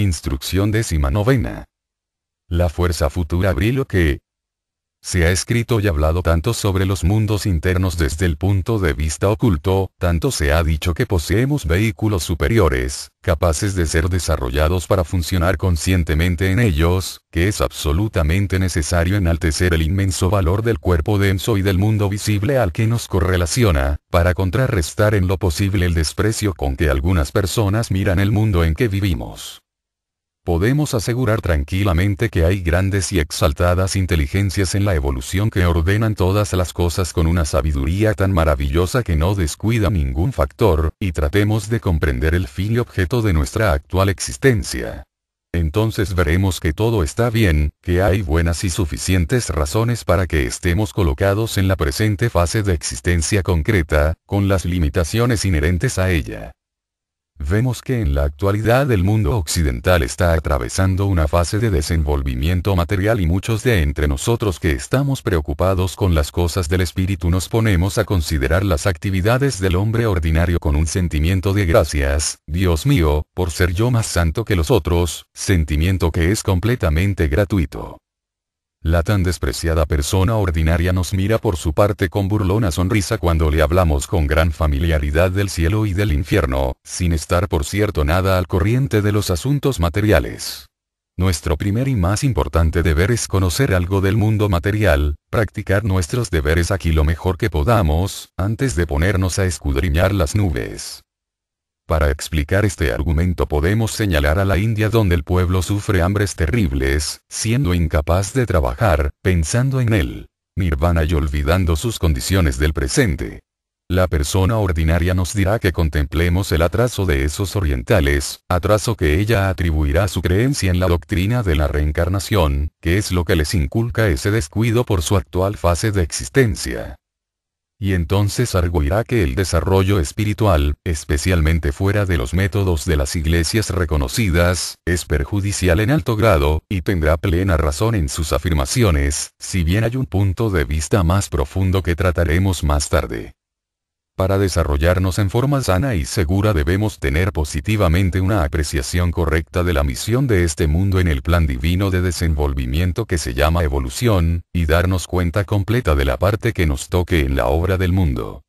Instrucción décima novena. La fuerza futura brillo que, se ha escrito y hablado tanto sobre los mundos internos desde el punto de vista oculto, tanto se ha dicho que poseemos vehículos superiores, capaces de ser desarrollados para funcionar conscientemente en ellos, que es absolutamente necesario enaltecer el inmenso valor del cuerpo denso y del mundo visible al que nos correlaciona, para contrarrestar en lo posible el desprecio con que algunas personas miran el mundo en que vivimos podemos asegurar tranquilamente que hay grandes y exaltadas inteligencias en la evolución que ordenan todas las cosas con una sabiduría tan maravillosa que no descuida ningún factor, y tratemos de comprender el fin y objeto de nuestra actual existencia. Entonces veremos que todo está bien, que hay buenas y suficientes razones para que estemos colocados en la presente fase de existencia concreta, con las limitaciones inherentes a ella. Vemos que en la actualidad el mundo occidental está atravesando una fase de desenvolvimiento material y muchos de entre nosotros que estamos preocupados con las cosas del espíritu nos ponemos a considerar las actividades del hombre ordinario con un sentimiento de gracias, Dios mío, por ser yo más santo que los otros, sentimiento que es completamente gratuito. La tan despreciada persona ordinaria nos mira por su parte con burlona sonrisa cuando le hablamos con gran familiaridad del cielo y del infierno, sin estar por cierto nada al corriente de los asuntos materiales. Nuestro primer y más importante deber es conocer algo del mundo material, practicar nuestros deberes aquí lo mejor que podamos, antes de ponernos a escudriñar las nubes. Para explicar este argumento podemos señalar a la India donde el pueblo sufre hambres terribles, siendo incapaz de trabajar, pensando en el nirvana y olvidando sus condiciones del presente. La persona ordinaria nos dirá que contemplemos el atraso de esos orientales, atraso que ella atribuirá a su creencia en la doctrina de la reencarnación, que es lo que les inculca ese descuido por su actual fase de existencia. Y entonces arguirá que el desarrollo espiritual, especialmente fuera de los métodos de las iglesias reconocidas, es perjudicial en alto grado, y tendrá plena razón en sus afirmaciones, si bien hay un punto de vista más profundo que trataremos más tarde. Para desarrollarnos en forma sana y segura debemos tener positivamente una apreciación correcta de la misión de este mundo en el plan divino de desenvolvimiento que se llama evolución, y darnos cuenta completa de la parte que nos toque en la obra del mundo.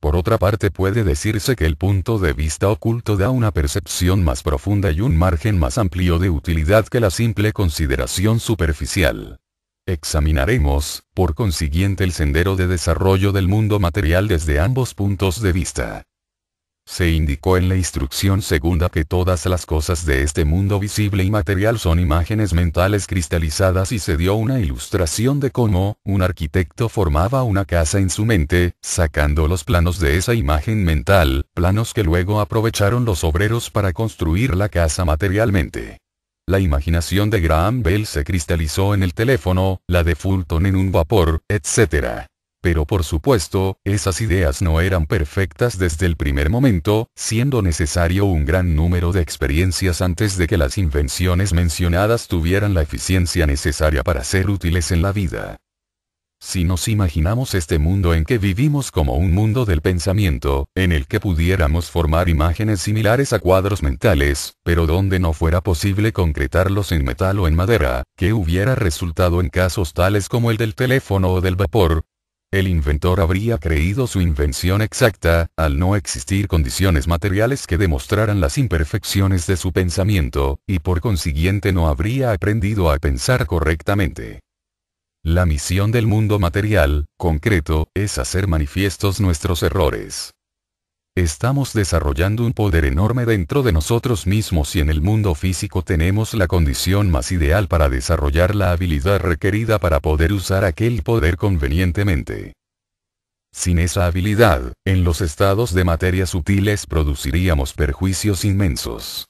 Por otra parte puede decirse que el punto de vista oculto da una percepción más profunda y un margen más amplio de utilidad que la simple consideración superficial. Examinaremos, por consiguiente, el sendero de desarrollo del mundo material desde ambos puntos de vista. Se indicó en la instrucción segunda que todas las cosas de este mundo visible y material son imágenes mentales cristalizadas y se dio una ilustración de cómo, un arquitecto formaba una casa en su mente, sacando los planos de esa imagen mental, planos que luego aprovecharon los obreros para construir la casa materialmente. La imaginación de Graham Bell se cristalizó en el teléfono, la de Fulton en un vapor, etc. Pero por supuesto, esas ideas no eran perfectas desde el primer momento, siendo necesario un gran número de experiencias antes de que las invenciones mencionadas tuvieran la eficiencia necesaria para ser útiles en la vida. Si nos imaginamos este mundo en que vivimos como un mundo del pensamiento, en el que pudiéramos formar imágenes similares a cuadros mentales, pero donde no fuera posible concretarlos en metal o en madera, que hubiera resultado en casos tales como el del teléfono o del vapor, el inventor habría creído su invención exacta, al no existir condiciones materiales que demostraran las imperfecciones de su pensamiento, y por consiguiente no habría aprendido a pensar correctamente. La misión del mundo material, concreto, es hacer manifiestos nuestros errores. Estamos desarrollando un poder enorme dentro de nosotros mismos y en el mundo físico tenemos la condición más ideal para desarrollar la habilidad requerida para poder usar aquel poder convenientemente. Sin esa habilidad, en los estados de materia sutiles produciríamos perjuicios inmensos.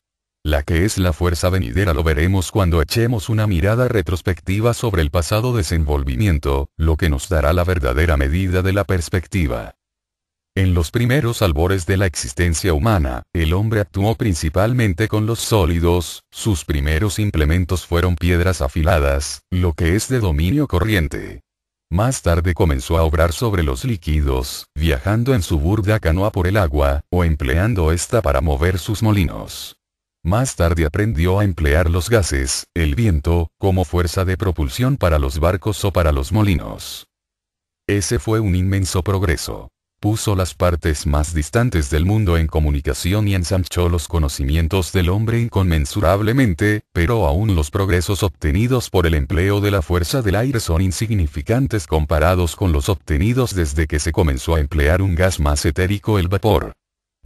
La que es la fuerza venidera lo veremos cuando echemos una mirada retrospectiva sobre el pasado desenvolvimiento, lo que nos dará la verdadera medida de la perspectiva. En los primeros albores de la existencia humana, el hombre actuó principalmente con los sólidos, sus primeros implementos fueron piedras afiladas, lo que es de dominio corriente. Más tarde comenzó a obrar sobre los líquidos, viajando en su burda canoa por el agua, o empleando esta para mover sus molinos. Más tarde aprendió a emplear los gases, el viento, como fuerza de propulsión para los barcos o para los molinos. Ese fue un inmenso progreso puso las partes más distantes del mundo en comunicación y ensanchó los conocimientos del hombre inconmensurablemente, pero aún los progresos obtenidos por el empleo de la fuerza del aire son insignificantes comparados con los obtenidos desde que se comenzó a emplear un gas más etérico el vapor.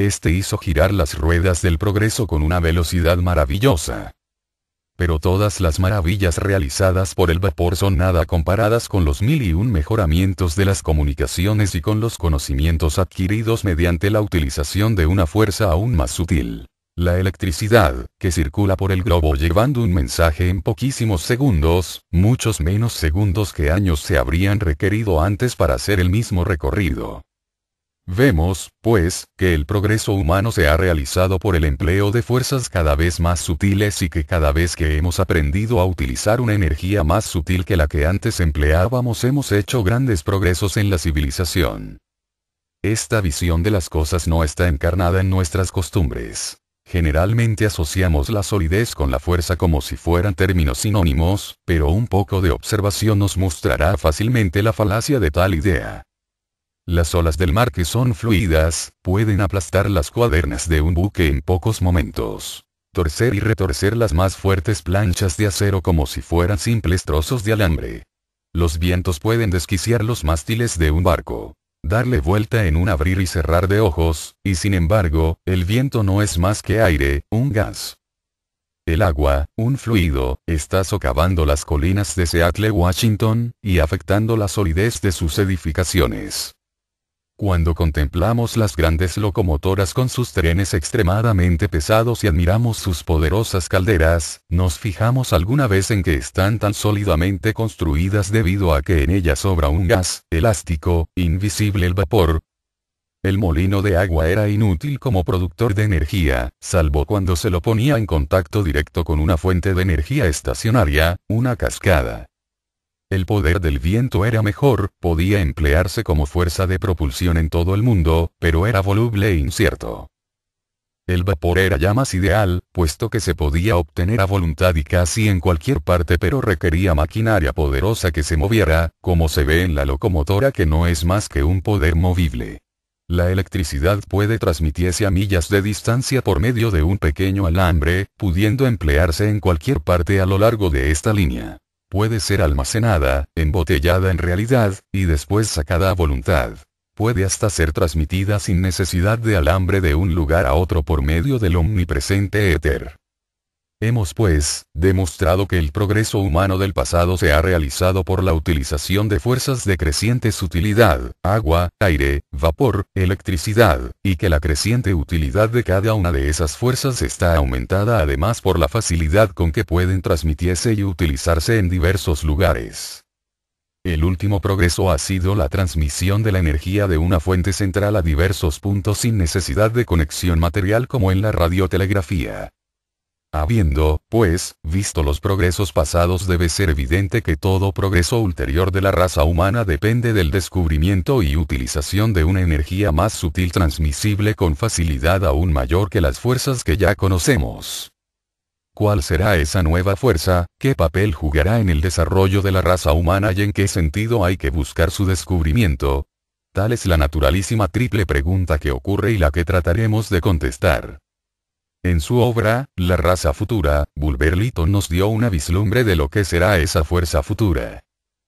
Este hizo girar las ruedas del progreso con una velocidad maravillosa pero todas las maravillas realizadas por el vapor son nada comparadas con los mil y un mejoramientos de las comunicaciones y con los conocimientos adquiridos mediante la utilización de una fuerza aún más sutil. La electricidad, que circula por el globo llevando un mensaje en poquísimos segundos, muchos menos segundos que años se habrían requerido antes para hacer el mismo recorrido. Vemos, pues, que el progreso humano se ha realizado por el empleo de fuerzas cada vez más sutiles y que cada vez que hemos aprendido a utilizar una energía más sutil que la que antes empleábamos hemos hecho grandes progresos en la civilización. Esta visión de las cosas no está encarnada en nuestras costumbres. Generalmente asociamos la solidez con la fuerza como si fueran términos sinónimos, pero un poco de observación nos mostrará fácilmente la falacia de tal idea. Las olas del mar que son fluidas, pueden aplastar las cuadernas de un buque en pocos momentos. Torcer y retorcer las más fuertes planchas de acero como si fueran simples trozos de alambre. Los vientos pueden desquiciar los mástiles de un barco. Darle vuelta en un abrir y cerrar de ojos, y sin embargo, el viento no es más que aire, un gas. El agua, un fluido, está socavando las colinas de Seattle, Washington, y afectando la solidez de sus edificaciones. Cuando contemplamos las grandes locomotoras con sus trenes extremadamente pesados y admiramos sus poderosas calderas, nos fijamos alguna vez en que están tan sólidamente construidas debido a que en ellas sobra un gas, elástico, invisible el vapor. El molino de agua era inútil como productor de energía, salvo cuando se lo ponía en contacto directo con una fuente de energía estacionaria, una cascada. El poder del viento era mejor, podía emplearse como fuerza de propulsión en todo el mundo, pero era voluble e incierto. El vapor era ya más ideal, puesto que se podía obtener a voluntad y casi en cualquier parte pero requería maquinaria poderosa que se moviera, como se ve en la locomotora que no es más que un poder movible. La electricidad puede transmitirse a millas de distancia por medio de un pequeño alambre, pudiendo emplearse en cualquier parte a lo largo de esta línea puede ser almacenada, embotellada en realidad, y después sacada a voluntad. Puede hasta ser transmitida sin necesidad de alambre de un lugar a otro por medio del omnipresente éter. Hemos pues, demostrado que el progreso humano del pasado se ha realizado por la utilización de fuerzas de creciente sutilidad, agua, aire, vapor, electricidad, y que la creciente utilidad de cada una de esas fuerzas está aumentada además por la facilidad con que pueden transmitirse y utilizarse en diversos lugares. El último progreso ha sido la transmisión de la energía de una fuente central a diversos puntos sin necesidad de conexión material como en la radiotelegrafía. Habiendo, pues, visto los progresos pasados debe ser evidente que todo progreso ulterior de la raza humana depende del descubrimiento y utilización de una energía más sutil transmisible con facilidad aún mayor que las fuerzas que ya conocemos. ¿Cuál será esa nueva fuerza? ¿Qué papel jugará en el desarrollo de la raza humana y en qué sentido hay que buscar su descubrimiento? Tal es la naturalísima triple pregunta que ocurre y la que trataremos de contestar. En su obra, La raza futura, Bulwer Lytton nos dio una vislumbre de lo que será esa fuerza futura.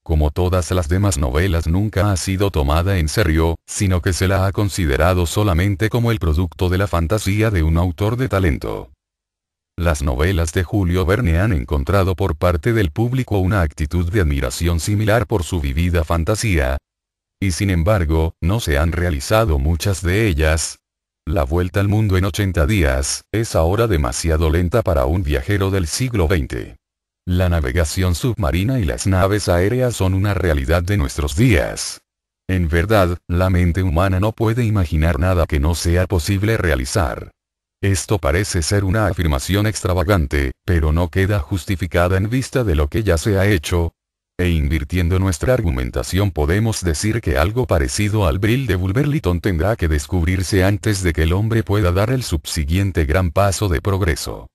Como todas las demás novelas nunca ha sido tomada en serio, sino que se la ha considerado solamente como el producto de la fantasía de un autor de talento. Las novelas de Julio Verne han encontrado por parte del público una actitud de admiración similar por su vivida fantasía. Y sin embargo, no se han realizado muchas de ellas, la vuelta al mundo en 80 días, es ahora demasiado lenta para un viajero del siglo XX. La navegación submarina y las naves aéreas son una realidad de nuestros días. En verdad, la mente humana no puede imaginar nada que no sea posible realizar. Esto parece ser una afirmación extravagante, pero no queda justificada en vista de lo que ya se ha hecho, e invirtiendo nuestra argumentación podemos decir que algo parecido al Brill de Bulverliton tendrá que descubrirse antes de que el hombre pueda dar el subsiguiente gran paso de progreso.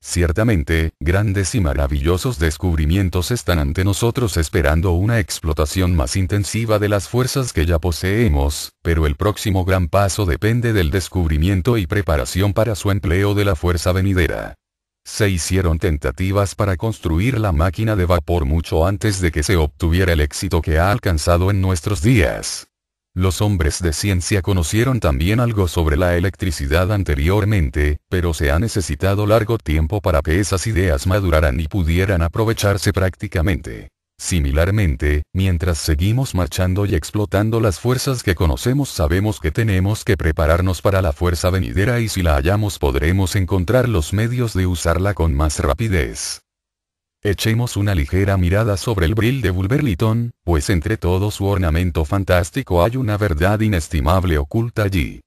Ciertamente, grandes y maravillosos descubrimientos están ante nosotros esperando una explotación más intensiva de las fuerzas que ya poseemos, pero el próximo gran paso depende del descubrimiento y preparación para su empleo de la fuerza venidera. Se hicieron tentativas para construir la máquina de vapor mucho antes de que se obtuviera el éxito que ha alcanzado en nuestros días. Los hombres de ciencia conocieron también algo sobre la electricidad anteriormente, pero se ha necesitado largo tiempo para que esas ideas maduraran y pudieran aprovecharse prácticamente. Similarmente, mientras seguimos marchando y explotando las fuerzas que conocemos sabemos que tenemos que prepararnos para la fuerza venidera y si la hallamos podremos encontrar los medios de usarla con más rapidez. Echemos una ligera mirada sobre el bril de Bulverliton, pues entre todo su ornamento fantástico hay una verdad inestimable oculta allí.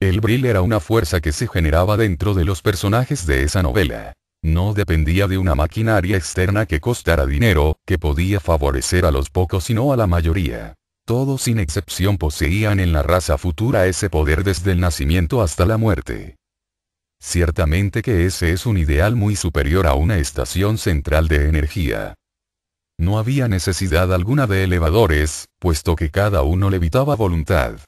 El bril era una fuerza que se generaba dentro de los personajes de esa novela. No dependía de una maquinaria externa que costara dinero, que podía favorecer a los pocos y no a la mayoría. Todos sin excepción poseían en la raza futura ese poder desde el nacimiento hasta la muerte. Ciertamente que ese es un ideal muy superior a una estación central de energía. No había necesidad alguna de elevadores, puesto que cada uno levitaba voluntad.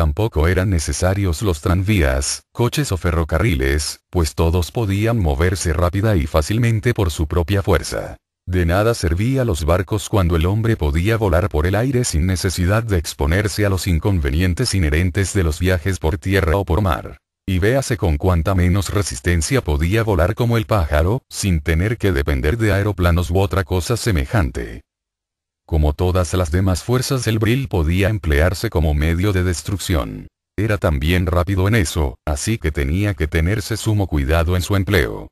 Tampoco eran necesarios los tranvías, coches o ferrocarriles, pues todos podían moverse rápida y fácilmente por su propia fuerza. De nada servía los barcos cuando el hombre podía volar por el aire sin necesidad de exponerse a los inconvenientes inherentes de los viajes por tierra o por mar. Y véase con cuánta menos resistencia podía volar como el pájaro, sin tener que depender de aeroplanos u otra cosa semejante. Como todas las demás fuerzas el bril podía emplearse como medio de destrucción. Era también rápido en eso, así que tenía que tenerse sumo cuidado en su empleo.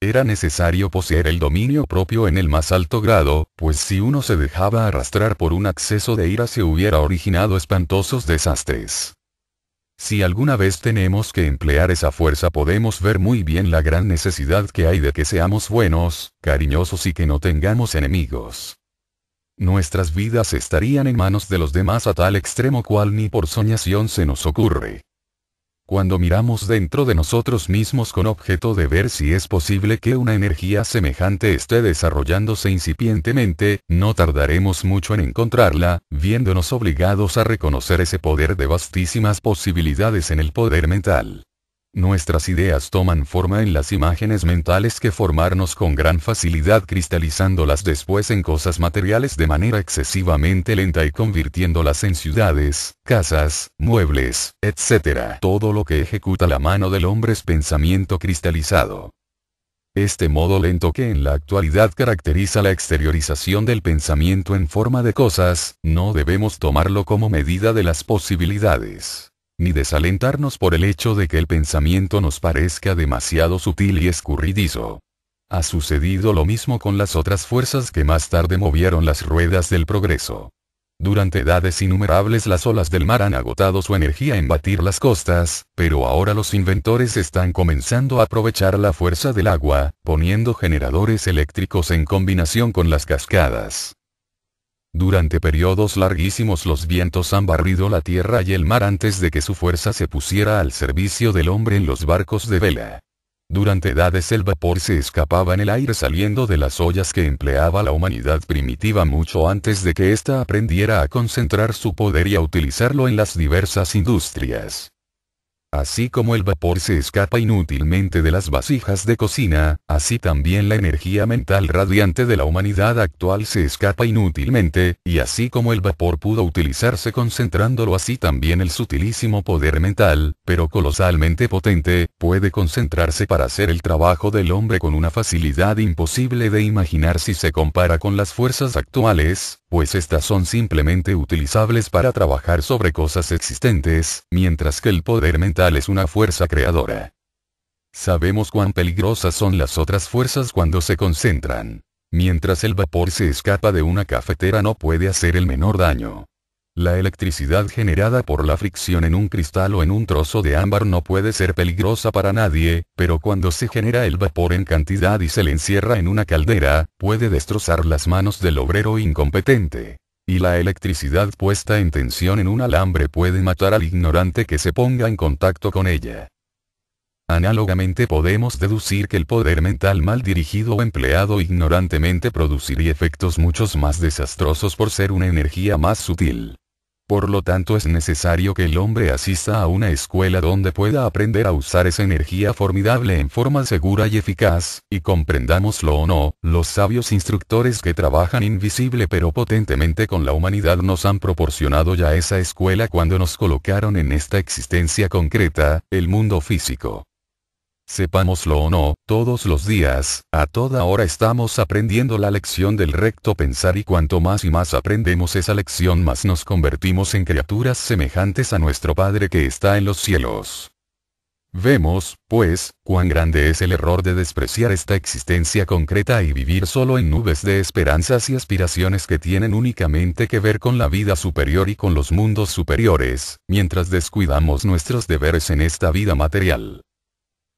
Era necesario poseer el dominio propio en el más alto grado, pues si uno se dejaba arrastrar por un acceso de ira se hubiera originado espantosos desastres. Si alguna vez tenemos que emplear esa fuerza podemos ver muy bien la gran necesidad que hay de que seamos buenos, cariñosos y que no tengamos enemigos. Nuestras vidas estarían en manos de los demás a tal extremo cual ni por soñación se nos ocurre. Cuando miramos dentro de nosotros mismos con objeto de ver si es posible que una energía semejante esté desarrollándose incipientemente, no tardaremos mucho en encontrarla, viéndonos obligados a reconocer ese poder de vastísimas posibilidades en el poder mental. Nuestras ideas toman forma en las imágenes mentales que formarnos con gran facilidad cristalizándolas después en cosas materiales de manera excesivamente lenta y convirtiéndolas en ciudades, casas, muebles, etc. Todo lo que ejecuta la mano del hombre es pensamiento cristalizado. Este modo lento que en la actualidad caracteriza la exteriorización del pensamiento en forma de cosas, no debemos tomarlo como medida de las posibilidades ni desalentarnos por el hecho de que el pensamiento nos parezca demasiado sutil y escurridizo. Ha sucedido lo mismo con las otras fuerzas que más tarde movieron las ruedas del progreso. Durante edades innumerables las olas del mar han agotado su energía en batir las costas, pero ahora los inventores están comenzando a aprovechar la fuerza del agua, poniendo generadores eléctricos en combinación con las cascadas. Durante periodos larguísimos los vientos han barrido la tierra y el mar antes de que su fuerza se pusiera al servicio del hombre en los barcos de vela. Durante edades el vapor se escapaba en el aire saliendo de las ollas que empleaba la humanidad primitiva mucho antes de que ésta aprendiera a concentrar su poder y a utilizarlo en las diversas industrias. Así como el vapor se escapa inútilmente de las vasijas de cocina, así también la energía mental radiante de la humanidad actual se escapa inútilmente, y así como el vapor pudo utilizarse concentrándolo así también el sutilísimo poder mental, pero colosalmente potente, puede concentrarse para hacer el trabajo del hombre con una facilidad imposible de imaginar si se compara con las fuerzas actuales, pues estas son simplemente utilizables para trabajar sobre cosas existentes, mientras que el poder mental es una fuerza creadora. Sabemos cuán peligrosas son las otras fuerzas cuando se concentran. Mientras el vapor se escapa de una cafetera no puede hacer el menor daño. La electricidad generada por la fricción en un cristal o en un trozo de ámbar no puede ser peligrosa para nadie, pero cuando se genera el vapor en cantidad y se le encierra en una caldera, puede destrozar las manos del obrero incompetente. Y la electricidad puesta en tensión en un alambre puede matar al ignorante que se ponga en contacto con ella. Análogamente podemos deducir que el poder mental mal dirigido o empleado ignorantemente produciría efectos muchos más desastrosos por ser una energía más sutil. Por lo tanto es necesario que el hombre asista a una escuela donde pueda aprender a usar esa energía formidable en forma segura y eficaz, y comprendámoslo o no, los sabios instructores que trabajan invisible pero potentemente con la humanidad nos han proporcionado ya esa escuela cuando nos colocaron en esta existencia concreta, el mundo físico. Sepámoslo o no, todos los días, a toda hora estamos aprendiendo la lección del recto pensar y cuanto más y más aprendemos esa lección más nos convertimos en criaturas semejantes a nuestro Padre que está en los cielos. Vemos, pues, cuán grande es el error de despreciar esta existencia concreta y vivir solo en nubes de esperanzas y aspiraciones que tienen únicamente que ver con la vida superior y con los mundos superiores, mientras descuidamos nuestros deberes en esta vida material.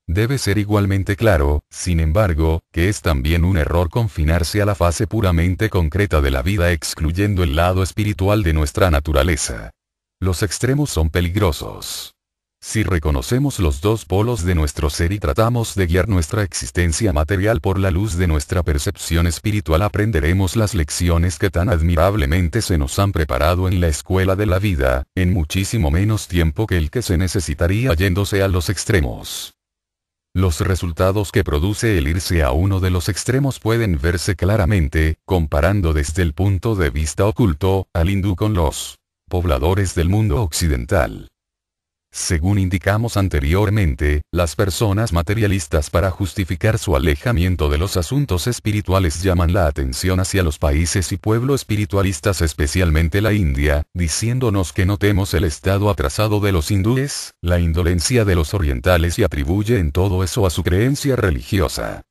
Debe ser igualmente claro, sin embargo, que es también un error confinarse a la fase puramente concreta de la vida excluyendo el lado espiritual de nuestra naturaleza. Los extremos son peligrosos. Si reconocemos los dos polos de nuestro ser y tratamos de guiar nuestra existencia material por la luz de nuestra percepción espiritual aprenderemos las lecciones que tan admirablemente se nos han preparado en la escuela de la vida, en muchísimo menos tiempo que el que se necesitaría yéndose a los extremos. Los resultados que produce el irse a uno de los extremos pueden verse claramente, comparando desde el punto de vista oculto, al hindú con los pobladores del mundo occidental. Según indicamos anteriormente, las personas materialistas para justificar su alejamiento de los asuntos espirituales llaman la atención hacia los países y pueblos espiritualistas especialmente la India, diciéndonos que notemos el estado atrasado de los hindúes, la indolencia de los orientales y atribuyen todo eso a su creencia religiosa.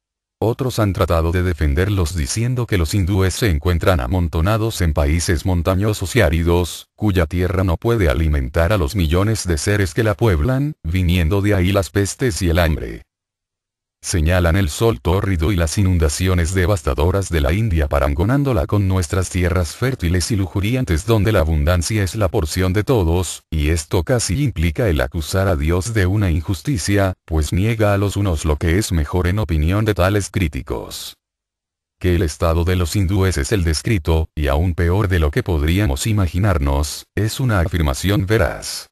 Otros han tratado de defenderlos diciendo que los hindúes se encuentran amontonados en países montañosos y áridos, cuya tierra no puede alimentar a los millones de seres que la pueblan, viniendo de ahí las pestes y el hambre. Señalan el sol tórrido y las inundaciones devastadoras de la India parangonándola con nuestras tierras fértiles y lujuriantes donde la abundancia es la porción de todos, y esto casi implica el acusar a Dios de una injusticia, pues niega a los unos lo que es mejor en opinión de tales críticos. Que el estado de los hindúes es el descrito, y aún peor de lo que podríamos imaginarnos, es una afirmación veraz.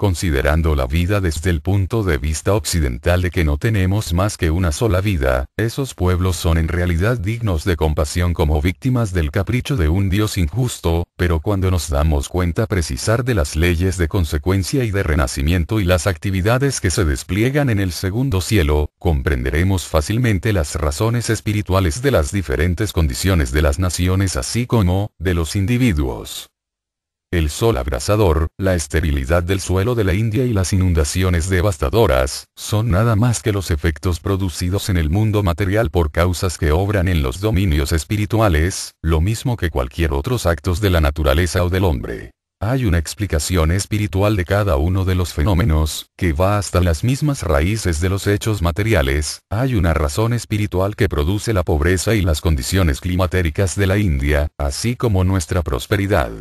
Considerando la vida desde el punto de vista occidental de que no tenemos más que una sola vida, esos pueblos son en realidad dignos de compasión como víctimas del capricho de un Dios injusto, pero cuando nos damos cuenta precisar de las leyes de consecuencia y de renacimiento y las actividades que se despliegan en el segundo cielo, comprenderemos fácilmente las razones espirituales de las diferentes condiciones de las naciones así como, de los individuos. El sol abrasador, la esterilidad del suelo de la India y las inundaciones devastadoras, son nada más que los efectos producidos en el mundo material por causas que obran en los dominios espirituales, lo mismo que cualquier otros actos de la naturaleza o del hombre. Hay una explicación espiritual de cada uno de los fenómenos, que va hasta las mismas raíces de los hechos materiales, hay una razón espiritual que produce la pobreza y las condiciones climatéricas de la India, así como nuestra prosperidad.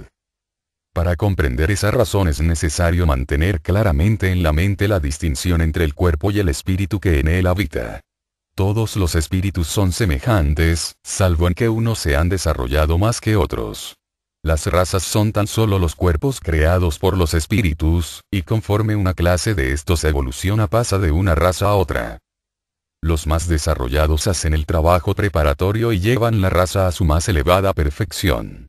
Para comprender esa razón es necesario mantener claramente en la mente la distinción entre el cuerpo y el espíritu que en él habita. Todos los espíritus son semejantes, salvo en que unos se han desarrollado más que otros. Las razas son tan solo los cuerpos creados por los espíritus, y conforme una clase de estos evoluciona pasa de una raza a otra. Los más desarrollados hacen el trabajo preparatorio y llevan la raza a su más elevada perfección.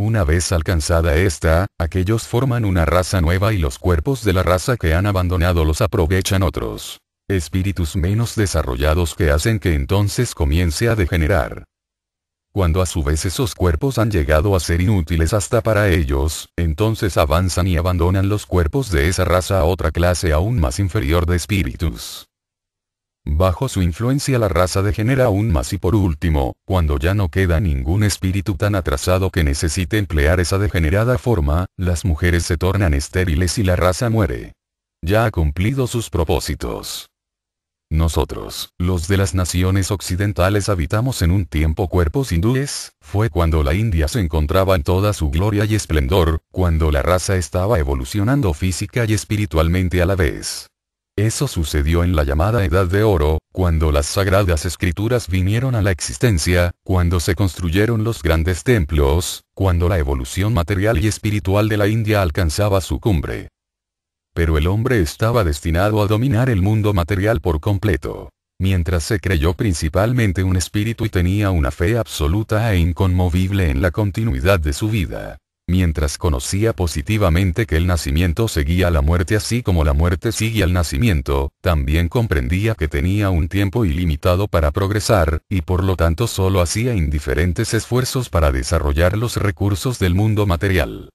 Una vez alcanzada esta, aquellos forman una raza nueva y los cuerpos de la raza que han abandonado los aprovechan otros. Espíritus menos desarrollados que hacen que entonces comience a degenerar. Cuando a su vez esos cuerpos han llegado a ser inútiles hasta para ellos, entonces avanzan y abandonan los cuerpos de esa raza a otra clase aún más inferior de espíritus. Bajo su influencia la raza degenera aún más y por último, cuando ya no queda ningún espíritu tan atrasado que necesite emplear esa degenerada forma, las mujeres se tornan estériles y la raza muere. Ya ha cumplido sus propósitos. Nosotros, los de las naciones occidentales habitamos en un tiempo cuerpos hindúes, fue cuando la India se encontraba en toda su gloria y esplendor, cuando la raza estaba evolucionando física y espiritualmente a la vez. Eso sucedió en la llamada Edad de Oro, cuando las sagradas escrituras vinieron a la existencia, cuando se construyeron los grandes templos, cuando la evolución material y espiritual de la India alcanzaba su cumbre. Pero el hombre estaba destinado a dominar el mundo material por completo. Mientras se creyó principalmente un espíritu y tenía una fe absoluta e inconmovible en la continuidad de su vida mientras conocía positivamente que el nacimiento seguía a la muerte así como la muerte sigue al nacimiento, también comprendía que tenía un tiempo ilimitado para progresar, y por lo tanto solo hacía indiferentes esfuerzos para desarrollar los recursos del mundo material.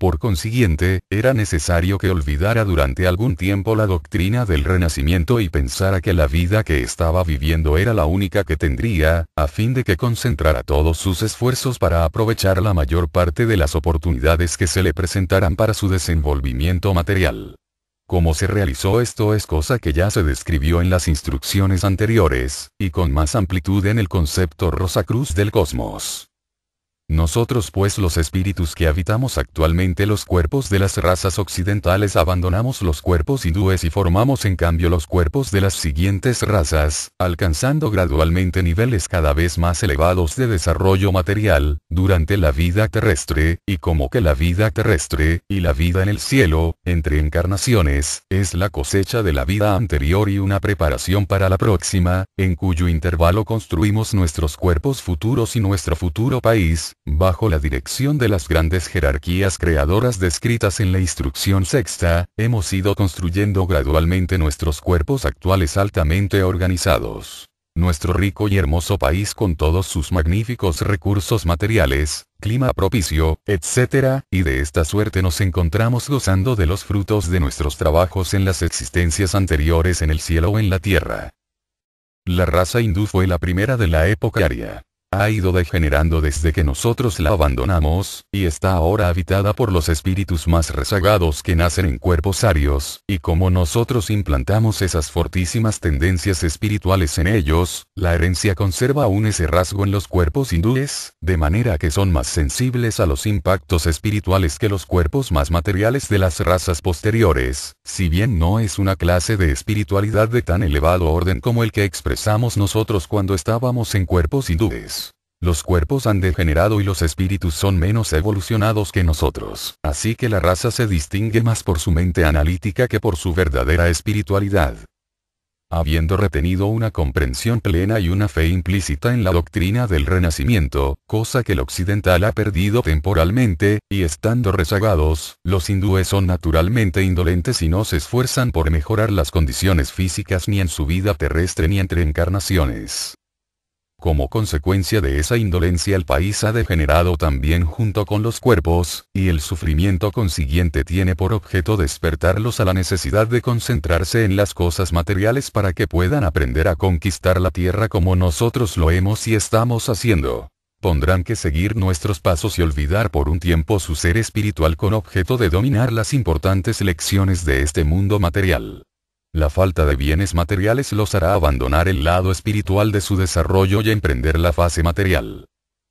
Por consiguiente, era necesario que olvidara durante algún tiempo la doctrina del renacimiento y pensara que la vida que estaba viviendo era la única que tendría, a fin de que concentrara todos sus esfuerzos para aprovechar la mayor parte de las oportunidades que se le presentaran para su desenvolvimiento material. Cómo se realizó esto es cosa que ya se describió en las instrucciones anteriores, y con más amplitud en el concepto Rosacruz del cosmos. Nosotros pues los espíritus que habitamos actualmente los cuerpos de las razas occidentales abandonamos los cuerpos hindúes y formamos en cambio los cuerpos de las siguientes razas, alcanzando gradualmente niveles cada vez más elevados de desarrollo material, durante la vida terrestre, y como que la vida terrestre, y la vida en el cielo, entre encarnaciones, es la cosecha de la vida anterior y una preparación para la próxima, en cuyo intervalo construimos nuestros cuerpos futuros y nuestro futuro país, Bajo la dirección de las grandes jerarquías creadoras descritas en la instrucción sexta, hemos ido construyendo gradualmente nuestros cuerpos actuales altamente organizados. Nuestro rico y hermoso país con todos sus magníficos recursos materiales, clima propicio, etc., y de esta suerte nos encontramos gozando de los frutos de nuestros trabajos en las existencias anteriores en el cielo o en la tierra. La raza hindú fue la primera de la época aria ha ido degenerando desde que nosotros la abandonamos, y está ahora habitada por los espíritus más rezagados que nacen en cuerpos arios, y como nosotros implantamos esas fortísimas tendencias espirituales en ellos, la herencia conserva aún ese rasgo en los cuerpos hindúes, de manera que son más sensibles a los impactos espirituales que los cuerpos más materiales de las razas posteriores, si bien no es una clase de espiritualidad de tan elevado orden como el que expresamos nosotros cuando estábamos en cuerpos hindúes. Los cuerpos han degenerado y los espíritus son menos evolucionados que nosotros. Así que la raza se distingue más por su mente analítica que por su verdadera espiritualidad. Habiendo retenido una comprensión plena y una fe implícita en la doctrina del renacimiento, cosa que el occidental ha perdido temporalmente, y estando rezagados, los hindúes son naturalmente indolentes y no se esfuerzan por mejorar las condiciones físicas ni en su vida terrestre ni entre encarnaciones. Como consecuencia de esa indolencia el país ha degenerado también junto con los cuerpos, y el sufrimiento consiguiente tiene por objeto despertarlos a la necesidad de concentrarse en las cosas materiales para que puedan aprender a conquistar la tierra como nosotros lo hemos y estamos haciendo. Pondrán que seguir nuestros pasos y olvidar por un tiempo su ser espiritual con objeto de dominar las importantes lecciones de este mundo material. La falta de bienes materiales los hará abandonar el lado espiritual de su desarrollo y emprender la fase material.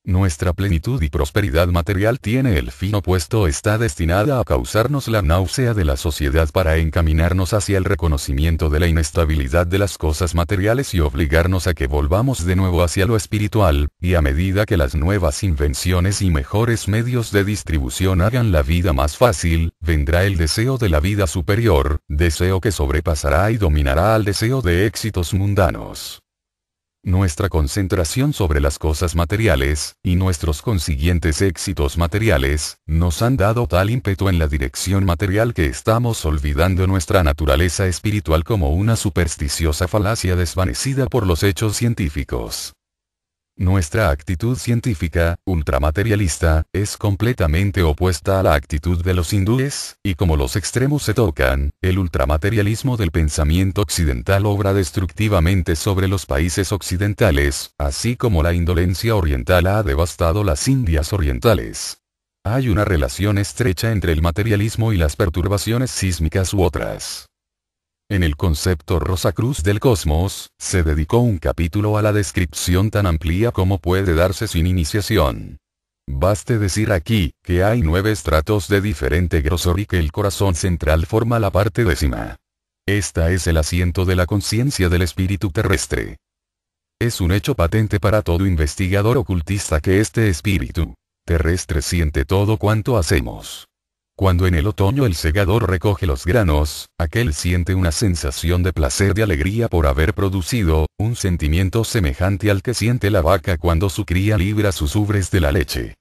Nuestra plenitud y prosperidad material tiene el fin opuesto está destinada a causarnos la náusea de la sociedad para encaminarnos hacia el reconocimiento de la inestabilidad de las cosas materiales y obligarnos a que volvamos de nuevo hacia lo espiritual, y a medida que las nuevas invenciones y mejores medios de distribución hagan la vida más fácil, vendrá el deseo de la vida superior, deseo que sobrepasará y dominará al deseo de éxitos mundanos. Nuestra concentración sobre las cosas materiales, y nuestros consiguientes éxitos materiales, nos han dado tal ímpetu en la dirección material que estamos olvidando nuestra naturaleza espiritual como una supersticiosa falacia desvanecida por los hechos científicos. Nuestra actitud científica, ultramaterialista, es completamente opuesta a la actitud de los hindúes, y como los extremos se tocan, el ultramaterialismo del pensamiento occidental obra destructivamente sobre los países occidentales, así como la indolencia oriental ha devastado las Indias orientales. Hay una relación estrecha entre el materialismo y las perturbaciones sísmicas u otras. En el concepto Rosacruz del cosmos, se dedicó un capítulo a la descripción tan amplia como puede darse sin iniciación. Baste decir aquí, que hay nueve estratos de diferente grosor y que el corazón central forma la parte décima. Esta es el asiento de la conciencia del espíritu terrestre. Es un hecho patente para todo investigador ocultista que este espíritu terrestre siente todo cuanto hacemos. Cuando en el otoño el segador recoge los granos, aquel siente una sensación de placer de alegría por haber producido, un sentimiento semejante al que siente la vaca cuando su cría libra sus ubres de la leche.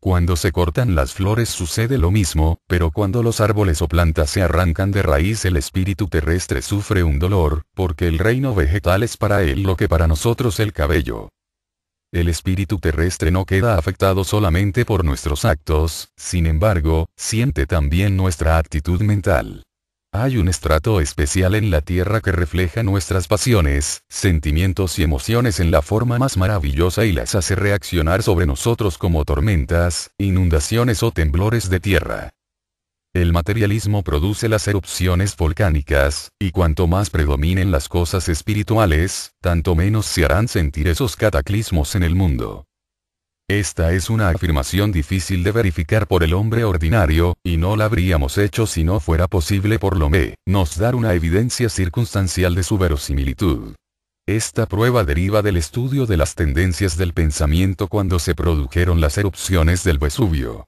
Cuando se cortan las flores sucede lo mismo, pero cuando los árboles o plantas se arrancan de raíz el espíritu terrestre sufre un dolor, porque el reino vegetal es para él lo que para nosotros el cabello. El espíritu terrestre no queda afectado solamente por nuestros actos, sin embargo, siente también nuestra actitud mental. Hay un estrato especial en la Tierra que refleja nuestras pasiones, sentimientos y emociones en la forma más maravillosa y las hace reaccionar sobre nosotros como tormentas, inundaciones o temblores de tierra. El materialismo produce las erupciones volcánicas, y cuanto más predominen las cosas espirituales, tanto menos se harán sentir esos cataclismos en el mundo. Esta es una afirmación difícil de verificar por el hombre ordinario, y no la habríamos hecho si no fuera posible por lo menos dar una evidencia circunstancial de su verosimilitud. Esta prueba deriva del estudio de las tendencias del pensamiento cuando se produjeron las erupciones del Vesubio.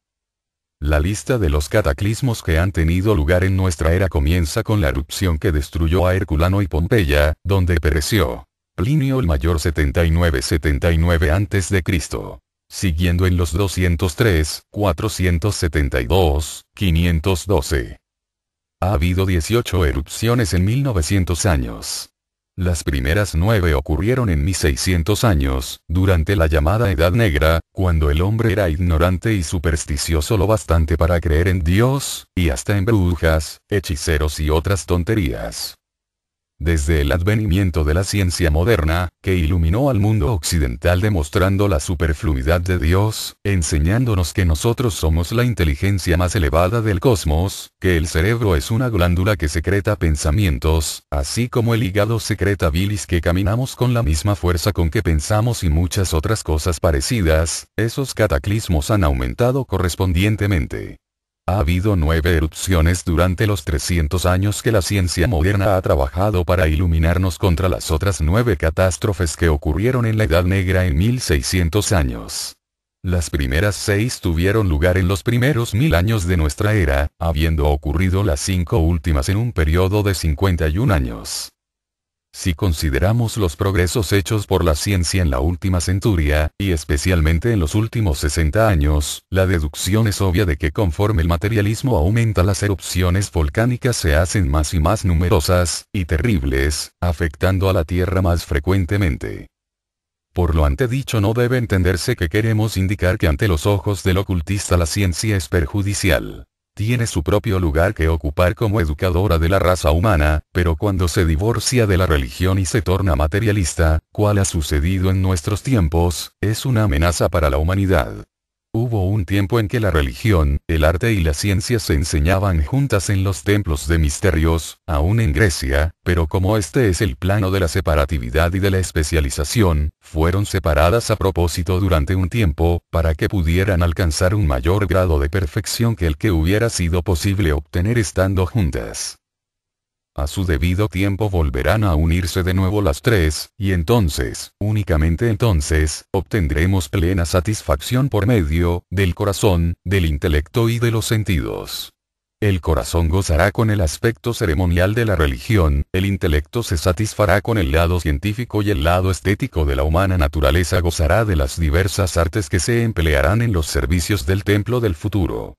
La lista de los cataclismos que han tenido lugar en nuestra era comienza con la erupción que destruyó a Herculano y Pompeya, donde pereció Plinio el Mayor 79-79 a.C. Siguiendo en los 203, 472, 512. Ha habido 18 erupciones en 1900 años. Las primeras nueve ocurrieron en 1600 años, durante la llamada Edad Negra, cuando el hombre era ignorante y supersticioso lo bastante para creer en Dios, y hasta en brujas, hechiceros y otras tonterías. Desde el advenimiento de la ciencia moderna, que iluminó al mundo occidental demostrando la superfluidad de Dios, enseñándonos que nosotros somos la inteligencia más elevada del cosmos, que el cerebro es una glándula que secreta pensamientos, así como el hígado secreta bilis que caminamos con la misma fuerza con que pensamos y muchas otras cosas parecidas, esos cataclismos han aumentado correspondientemente. Ha habido nueve erupciones durante los 300 años que la ciencia moderna ha trabajado para iluminarnos contra las otras nueve catástrofes que ocurrieron en la Edad Negra en 1600 años. Las primeras seis tuvieron lugar en los primeros mil años de nuestra era, habiendo ocurrido las cinco últimas en un periodo de 51 años. Si consideramos los progresos hechos por la ciencia en la última centuria, y especialmente en los últimos 60 años, la deducción es obvia de que conforme el materialismo aumenta las erupciones volcánicas se hacen más y más numerosas, y terribles, afectando a la Tierra más frecuentemente. Por lo antedicho no debe entenderse que queremos indicar que ante los ojos del ocultista la ciencia es perjudicial tiene su propio lugar que ocupar como educadora de la raza humana, pero cuando se divorcia de la religión y se torna materialista, cual ha sucedido en nuestros tiempos, es una amenaza para la humanidad. Hubo un tiempo en que la religión, el arte y la ciencia se enseñaban juntas en los templos de misterios, aún en Grecia, pero como este es el plano de la separatividad y de la especialización, fueron separadas a propósito durante un tiempo, para que pudieran alcanzar un mayor grado de perfección que el que hubiera sido posible obtener estando juntas a su debido tiempo volverán a unirse de nuevo las tres, y entonces, únicamente entonces, obtendremos plena satisfacción por medio, del corazón, del intelecto y de los sentidos. El corazón gozará con el aspecto ceremonial de la religión, el intelecto se satisfará con el lado científico y el lado estético de la humana naturaleza gozará de las diversas artes que se emplearán en los servicios del templo del futuro.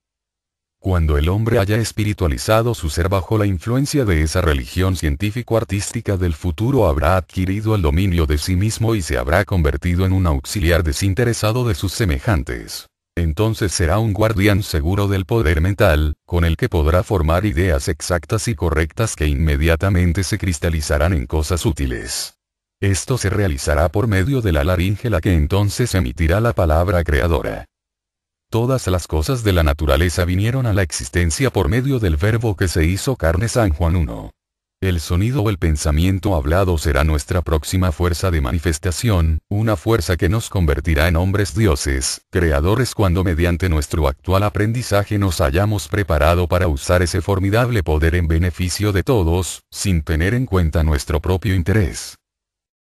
Cuando el hombre haya espiritualizado su ser bajo la influencia de esa religión científico-artística del futuro habrá adquirido el dominio de sí mismo y se habrá convertido en un auxiliar desinteresado de sus semejantes. Entonces será un guardián seguro del poder mental, con el que podrá formar ideas exactas y correctas que inmediatamente se cristalizarán en cosas útiles. Esto se realizará por medio de la laringe la que entonces emitirá la palabra creadora. Todas las cosas de la naturaleza vinieron a la existencia por medio del verbo que se hizo carne San Juan 1. El sonido o el pensamiento hablado será nuestra próxima fuerza de manifestación, una fuerza que nos convertirá en hombres dioses, creadores cuando mediante nuestro actual aprendizaje nos hayamos preparado para usar ese formidable poder en beneficio de todos, sin tener en cuenta nuestro propio interés.